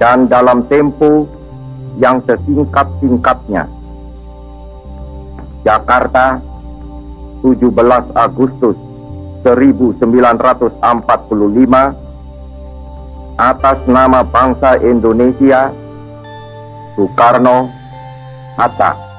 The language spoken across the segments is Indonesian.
dan dalam tempo yang sesingkat-singkatnya. Jakarta, 17 Agustus 1945 atas nama bangsa Indonesia Soekarno Hatta.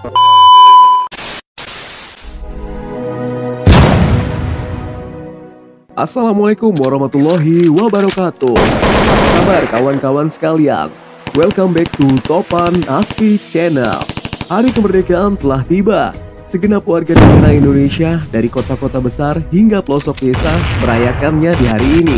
Assalamualaikum warahmatullahi wabarakatuh. Apa kabar kawan-kawan sekalian? Welcome back to Topan Asfi Channel. Hari kemerdekaan telah tiba. Segenap warga negara Indonesia dari kota-kota besar hingga pelosok desa merayakannya di hari ini.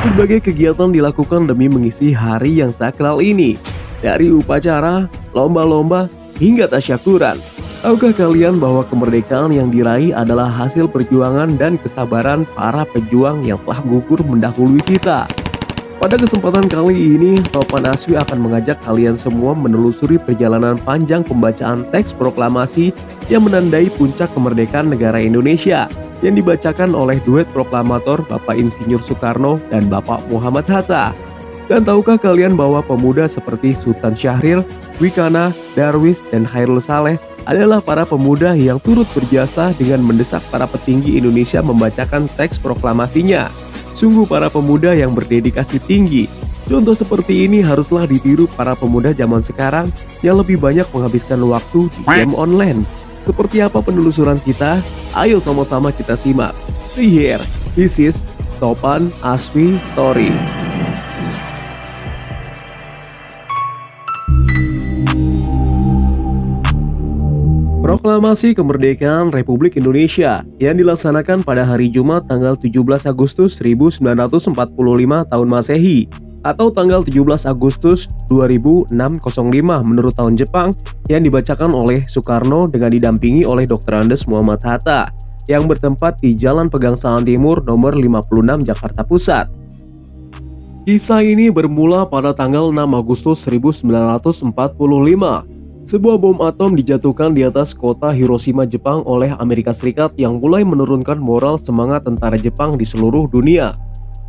Berbagai kegiatan dilakukan demi mengisi hari yang sakral ini. Dari upacara, lomba-lomba, hingga tasyakuran. Tahukah kalian bahwa kemerdekaan yang diraih adalah hasil perjuangan dan kesabaran para pejuang yang telah gugur mendahului kita? Pada kesempatan kali ini, Topan Aswi akan mengajak kalian semua menelusuri perjalanan panjang pembacaan teks proklamasi yang menandai puncak kemerdekaan negara Indonesia yang dibacakan oleh duet proklamator Bapak Insinyur Soekarno dan Bapak Muhammad Hatta. Dan tahukah kalian bahwa pemuda seperti Sultan Syahrir, Wikana, Darwis, dan Khairul Saleh adalah para pemuda yang turut berjasa dengan mendesak para petinggi Indonesia membacakan teks proklamasinya. Sungguh para pemuda yang berdedikasi tinggi. Contoh seperti ini haruslah ditiru para pemuda zaman sekarang yang lebih banyak menghabiskan waktu di game online. Seperti apa penelusuran kita? Ayo sama-sama kita simak. Stay here. This is Topan Asfi Story. Proklamasi Kemerdekaan Republik Indonesia yang dilaksanakan pada hari Jumat tanggal 17 Agustus 1945 tahun Masehi atau tanggal 17 Agustus 2605 menurut tahun Jepang yang dibacakan oleh Soekarno dengan didampingi oleh Dr. Andes Muhammad Hatta yang bertempat di Jalan Pegangsaan Timur nomor 56 Jakarta Pusat. Kisah ini bermula pada tanggal 6 Agustus 1945 sebuah bom atom dijatuhkan di atas kota Hiroshima, Jepang oleh Amerika Serikat yang mulai menurunkan moral semangat tentara Jepang di seluruh dunia.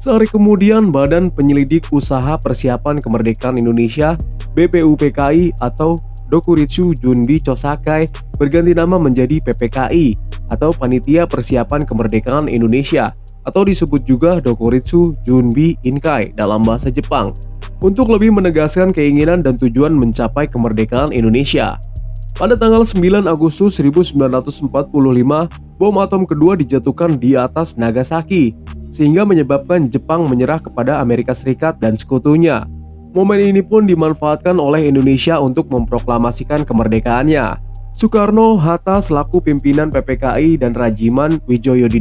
Sehari kemudian, Badan Penyelidik Usaha Persiapan Kemerdekaan Indonesia BPUPKI atau Dokuritsu Junbi Chosakai berganti nama menjadi PPKI atau Panitia Persiapan Kemerdekaan Indonesia atau disebut juga Dokuritsu Junbi Inkai dalam bahasa Jepang untuk lebih menegaskan keinginan dan tujuan mencapai kemerdekaan Indonesia. Pada tanggal 9 Agustus 1945, bom atom kedua dijatuhkan di atas Nagasaki, sehingga menyebabkan Jepang menyerah kepada Amerika Serikat dan sekutunya. Momen ini pun dimanfaatkan oleh Indonesia untuk memproklamasikan kemerdekaannya. Soekarno, Hatta selaku pimpinan PPKI dan Rajiman Wijoyo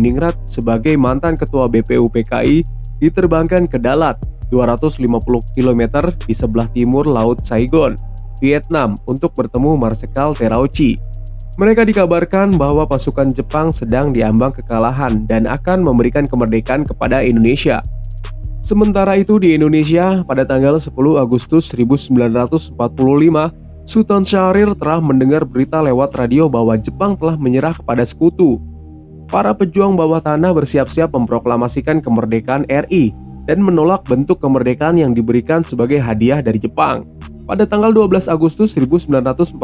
sebagai mantan ketua BPUPKI diterbangkan ke Dalat 250 km di sebelah timur Laut Saigon, Vietnam untuk bertemu Marsekal Terauchi. Mereka dikabarkan bahwa pasukan Jepang sedang diambang kekalahan dan akan memberikan kemerdekaan kepada Indonesia. Sementara itu di Indonesia, pada tanggal 10 Agustus 1945, Sultan Syahrir telah mendengar berita lewat radio bahwa Jepang telah menyerah kepada sekutu. Para pejuang bawah tanah bersiap-siap memproklamasikan kemerdekaan RI dan menolak bentuk kemerdekaan yang diberikan sebagai hadiah dari Jepang. Pada tanggal 12 Agustus 1945,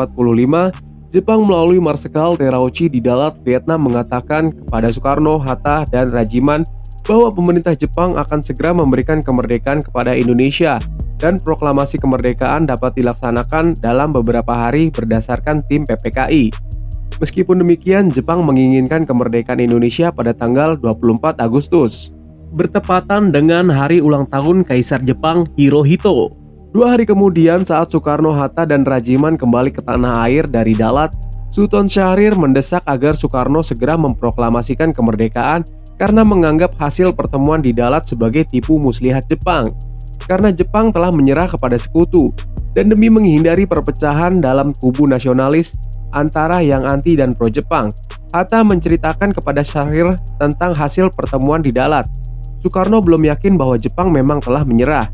Jepang melalui Marsekal Terauchi di Dalat, Vietnam mengatakan kepada Soekarno, Hatta, dan Rajiman bahwa pemerintah Jepang akan segera memberikan kemerdekaan kepada Indonesia dan proklamasi kemerdekaan dapat dilaksanakan dalam beberapa hari berdasarkan tim PPKI. Meskipun demikian, Jepang menginginkan kemerdekaan Indonesia pada tanggal 24 Agustus bertepatan dengan hari ulang tahun Kaisar Jepang Hirohito. Dua hari kemudian saat Soekarno-Hatta dan Rajiman kembali ke tanah air dari Dalat, Sultan Syahrir mendesak agar Soekarno segera memproklamasikan kemerdekaan karena menganggap hasil pertemuan di Dalat sebagai tipu muslihat Jepang. Karena Jepang telah menyerah kepada sekutu, Dan demi menghindari perpecahan dalam kubu nasionalis antara yang anti dan pro Jepang, Hatta menceritakan kepada Syahrir tentang hasil pertemuan di Dalat. Soekarno belum yakin bahwa Jepang memang telah menyerah,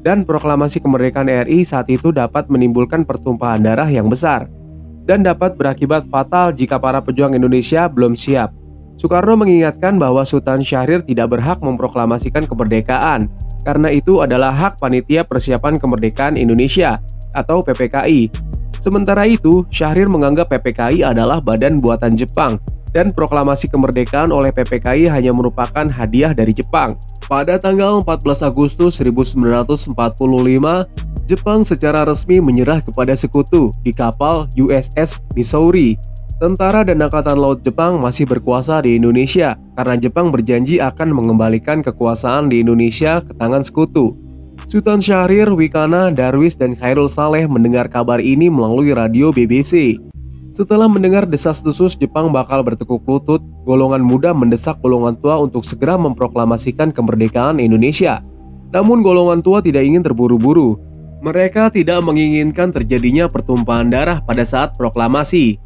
dan proklamasi kemerdekaan RI saat itu dapat menimbulkan pertumpahan darah yang besar dan dapat berakibat fatal jika para pejuang Indonesia belum siap. Soekarno mengingatkan bahwa Sultan Syahrir tidak berhak memproklamasikan kemerdekaan, karena itu adalah hak panitia persiapan kemerdekaan Indonesia atau PPKI Sementara itu, Syahrir menganggap PPKI adalah badan buatan Jepang dan proklamasi kemerdekaan oleh PPKI hanya merupakan hadiah dari Jepang. Pada tanggal 14 Agustus 1945, Jepang secara resmi menyerah kepada sekutu di kapal USS Missouri. Tentara dan Angkatan Laut Jepang masih berkuasa di Indonesia karena Jepang berjanji akan mengembalikan kekuasaan di Indonesia ke tangan sekutu. Sultan Syahrir, Wikana, Darwis, dan Khairul Saleh mendengar kabar ini melalui radio BBC. Setelah mendengar desas-desus Jepang bakal bertekuk lutut, golongan muda mendesak golongan tua untuk segera memproklamasikan kemerdekaan Indonesia. Namun golongan tua tidak ingin terburu-buru. Mereka tidak menginginkan terjadinya pertumpahan darah pada saat proklamasi.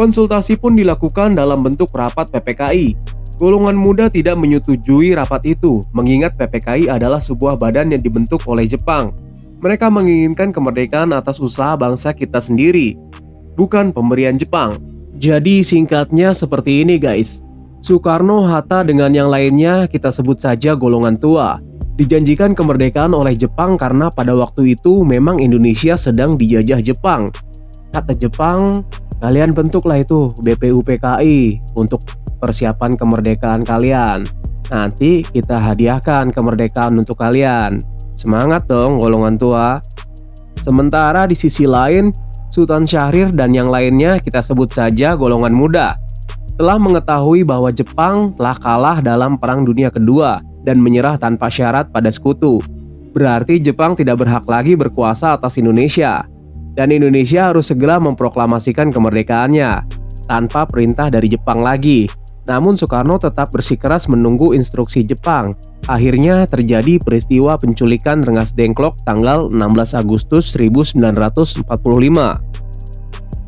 Konsultasi pun dilakukan dalam bentuk rapat PPKI, Golongan muda tidak menyetujui rapat itu, mengingat PPKI adalah sebuah badan yang dibentuk oleh Jepang. Mereka menginginkan kemerdekaan atas usaha bangsa kita sendiri, bukan pemberian Jepang. Jadi singkatnya seperti ini guys. Soekarno, Hatta dengan yang lainnya kita sebut saja golongan tua. Dijanjikan kemerdekaan oleh Jepang karena pada waktu itu memang Indonesia sedang dijajah Jepang. Kata Jepang, kalian bentuklah itu BPUPKI untuk persiapan kemerdekaan kalian. Nanti kita hadiahkan kemerdekaan untuk kalian. Semangat dong golongan tua. Sementara di sisi lain, Sultan Syahrir dan yang lainnya kita sebut saja golongan muda. Telah mengetahui bahwa Jepang telah kalah dalam Perang Dunia Kedua dan menyerah tanpa syarat pada sekutu. Berarti Jepang tidak berhak lagi berkuasa atas Indonesia. Dan Indonesia harus segera memproklamasikan kemerdekaannya tanpa perintah dari Jepang lagi. Namun Soekarno tetap bersikeras menunggu instruksi Jepang. Akhirnya terjadi peristiwa penculikan Rengas Dengklok tanggal 16 Agustus 1945.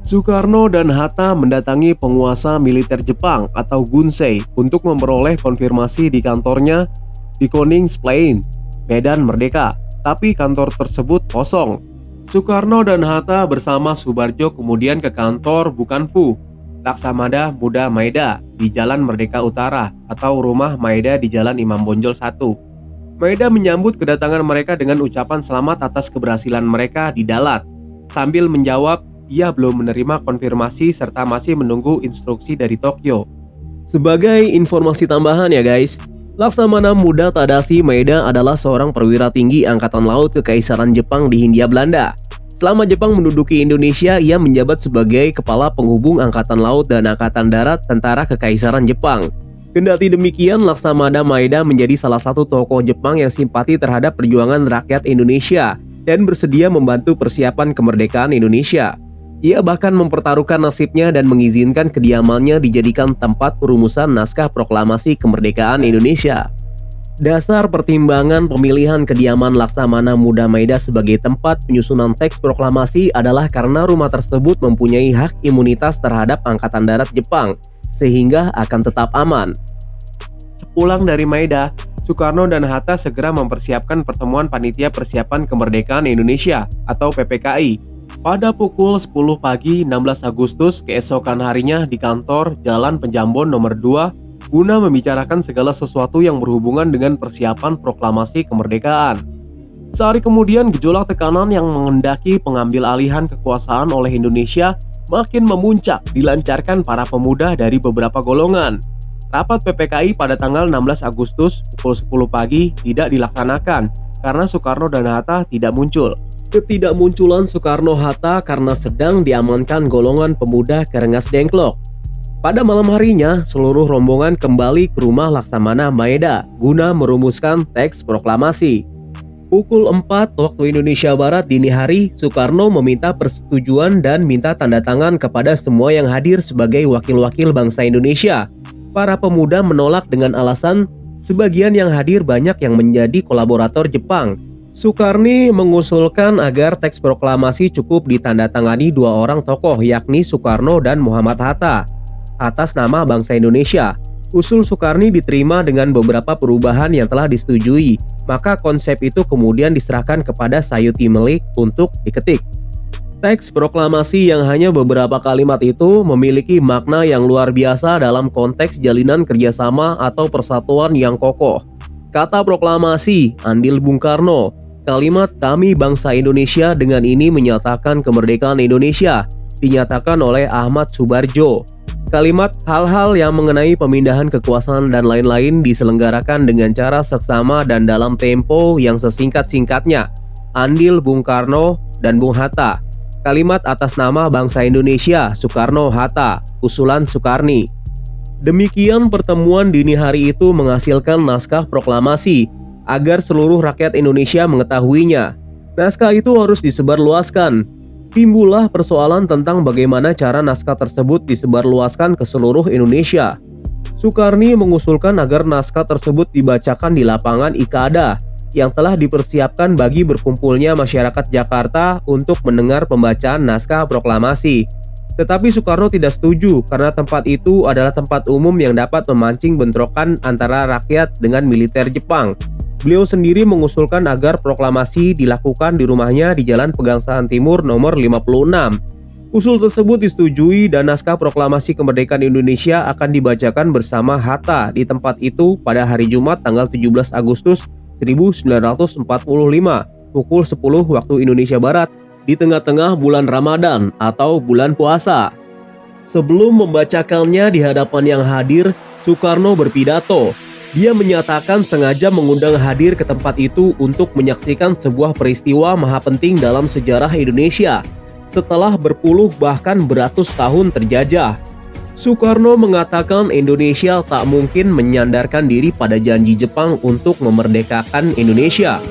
Soekarno dan Hatta mendatangi penguasa militer Jepang atau Gunsei untuk memperoleh konfirmasi di kantornya di Koningsplein, Medan Merdeka. Tapi kantor tersebut kosong. Soekarno dan Hatta bersama Subarjo kemudian ke kantor Bukanfu Laksamada Muda Maeda di Jalan Merdeka Utara atau Rumah Maeda di Jalan Imam Bonjol 1. Maeda menyambut kedatangan mereka dengan ucapan selamat atas keberhasilan mereka di Dalat. Sambil menjawab, ia belum menerima konfirmasi serta masih menunggu instruksi dari Tokyo. Sebagai informasi tambahan ya guys, Laksamana Muda Tadashi Maeda adalah seorang perwira tinggi Angkatan Laut Kekaisaran Jepang di Hindia Belanda. Selama Jepang menduduki Indonesia, ia menjabat sebagai Kepala Penghubung Angkatan Laut dan Angkatan Darat Tentara Kekaisaran Jepang. Kendati demikian, Laksamana Maeda menjadi salah satu tokoh Jepang yang simpati terhadap perjuangan rakyat Indonesia dan bersedia membantu persiapan kemerdekaan Indonesia. Ia bahkan mempertaruhkan nasibnya dan mengizinkan kediamannya dijadikan tempat perumusan naskah proklamasi kemerdekaan Indonesia. Dasar pertimbangan pemilihan kediaman Laksamana Muda Maeda sebagai tempat penyusunan teks proklamasi adalah karena rumah tersebut mempunyai hak imunitas terhadap Angkatan Darat Jepang, sehingga akan tetap aman. Sepulang dari Maeda, Soekarno dan Hatta segera mempersiapkan pertemuan Panitia Persiapan Kemerdekaan Indonesia atau PPKI pada pukul 10 pagi 16 Agustus keesokan harinya di kantor Jalan Penjambon nomor 2 guna membicarakan segala sesuatu yang berhubungan dengan persiapan proklamasi kemerdekaan. Sehari kemudian, gejolak tekanan yang mengendaki pengambil alihan kekuasaan oleh Indonesia makin memuncak dilancarkan para pemuda dari beberapa golongan. Rapat PPKI pada tanggal 16 Agustus pukul 10 pagi tidak dilaksanakan karena Soekarno dan Hatta tidak muncul. Ketidakmunculan Soekarno-Hatta karena sedang diamankan golongan pemuda Kerengas Dengklok pada malam harinya, seluruh rombongan kembali ke rumah Laksamana Maeda guna merumuskan teks proklamasi. Pukul 4 waktu Indonesia Barat dini hari, Soekarno meminta persetujuan dan minta tanda tangan kepada semua yang hadir sebagai wakil-wakil bangsa Indonesia. Para pemuda menolak dengan alasan sebagian yang hadir banyak yang menjadi kolaborator Jepang. Soekarni mengusulkan agar teks proklamasi cukup ditandatangani dua orang tokoh yakni Soekarno dan Muhammad Hatta atas nama bangsa Indonesia. Usul Soekarni diterima dengan beberapa perubahan yang telah disetujui, maka konsep itu kemudian diserahkan kepada Sayuti Melik untuk diketik. Teks proklamasi yang hanya beberapa kalimat itu memiliki makna yang luar biasa dalam konteks jalinan kerjasama atau persatuan yang kokoh. Kata proklamasi, Andil Bung Karno, kalimat kami bangsa Indonesia dengan ini menyatakan kemerdekaan Indonesia, dinyatakan oleh Ahmad Subarjo. Kalimat hal-hal yang mengenai pemindahan kekuasaan dan lain-lain diselenggarakan dengan cara seksama dan dalam tempo yang sesingkat-singkatnya. Andil Bung Karno dan Bung Hatta. Kalimat atas nama bangsa Indonesia, Soekarno-Hatta, usulan Soekarni. Demikian pertemuan dini hari itu menghasilkan naskah proklamasi agar seluruh rakyat Indonesia mengetahuinya. Naskah itu harus disebarluaskan timbullah persoalan tentang bagaimana cara naskah tersebut disebarluaskan ke seluruh Indonesia. Soekarni mengusulkan agar naskah tersebut dibacakan di lapangan Ikada yang telah dipersiapkan bagi berkumpulnya masyarakat Jakarta untuk mendengar pembacaan naskah proklamasi. Tetapi Soekarno tidak setuju karena tempat itu adalah tempat umum yang dapat memancing bentrokan antara rakyat dengan militer Jepang. Beliau sendiri mengusulkan agar proklamasi dilakukan di rumahnya di Jalan Pegangsaan Timur nomor 56. Usul tersebut disetujui dan naskah proklamasi kemerdekaan Indonesia akan dibacakan bersama Hatta di tempat itu pada hari Jumat tanggal 17 Agustus 1945 pukul 10 waktu Indonesia Barat di tengah-tengah bulan Ramadan atau bulan puasa. Sebelum membacakannya di hadapan yang hadir, Soekarno berpidato dia menyatakan sengaja mengundang hadir ke tempat itu untuk menyaksikan sebuah peristiwa maha penting dalam sejarah Indonesia setelah berpuluh bahkan beratus tahun terjajah. Soekarno mengatakan Indonesia tak mungkin menyandarkan diri pada janji Jepang untuk memerdekakan Indonesia.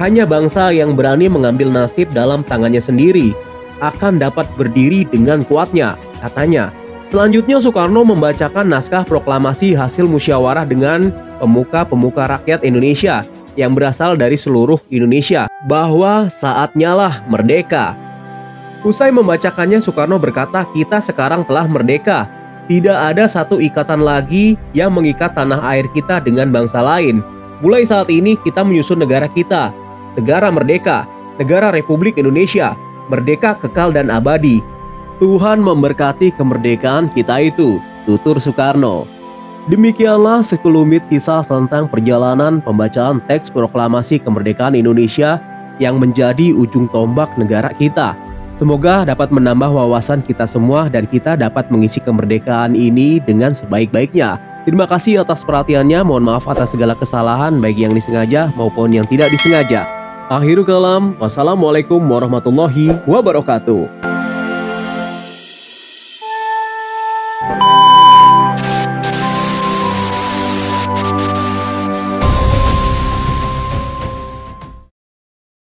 Hanya bangsa yang berani mengambil nasib dalam tangannya sendiri akan dapat berdiri dengan kuatnya, katanya. Selanjutnya Soekarno membacakan naskah proklamasi hasil musyawarah dengan pemuka-pemuka rakyat Indonesia yang berasal dari seluruh Indonesia bahwa saatnya lah merdeka. Usai membacakannya Soekarno berkata kita sekarang telah merdeka. Tidak ada satu ikatan lagi yang mengikat tanah air kita dengan bangsa lain. Mulai saat ini kita menyusun negara kita, negara merdeka, negara Republik Indonesia, merdeka kekal dan abadi Tuhan memberkati kemerdekaan kita itu, tutur Soekarno. Demikianlah sekelumit kisah tentang perjalanan pembacaan teks proklamasi kemerdekaan Indonesia yang menjadi ujung tombak negara kita. Semoga dapat menambah wawasan kita semua dan kita dapat mengisi kemerdekaan ini dengan sebaik-baiknya. Terima kasih atas perhatiannya, mohon maaf atas segala kesalahan baik yang disengaja maupun yang tidak disengaja. Akhirul kalam, wassalamualaikum warahmatullahi wabarakatuh. Bye.